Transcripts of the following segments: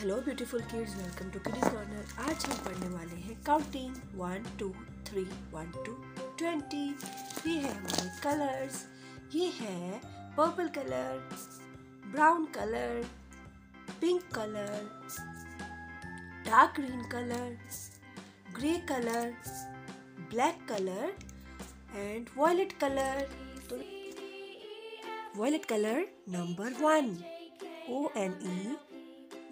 hello beautiful kids welcome to kiddies corner आज हम पढ़ने वाले हैं counting one two three one two twenty ये है हमारे कलर्स ये है purple colour brown colour pink colour dark green colour grey colour black colour and violet colour तो violet colour number one O N E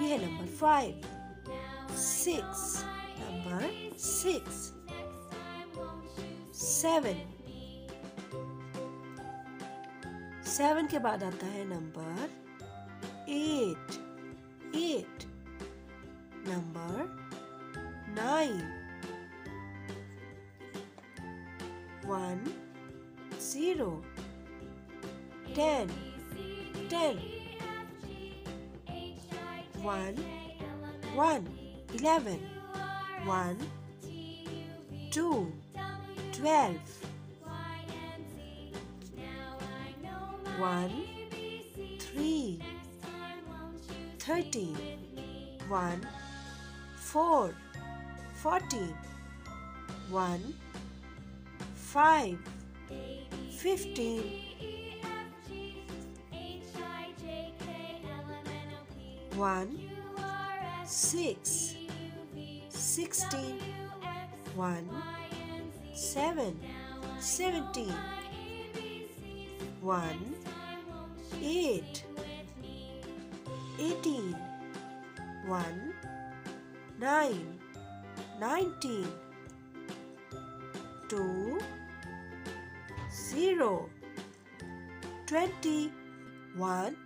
ये है number five six number six seven seven के बाद आता है number eight eight number nine one zero ten ten 1 1 11 1 2 12 1 3 13 1 4 14 1 5 15 1 6 16 1 7 17 1 8 18 1 9 19 2 0 20 1